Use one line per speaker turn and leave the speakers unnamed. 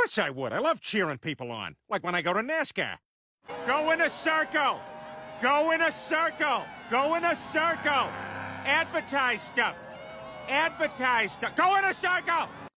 course I would. I love cheering people on, like when I go to NASCAR. Go in a circle. Go in a circle. Go in a circle. Advertise stuff. Advertise stuff. Go in a circle.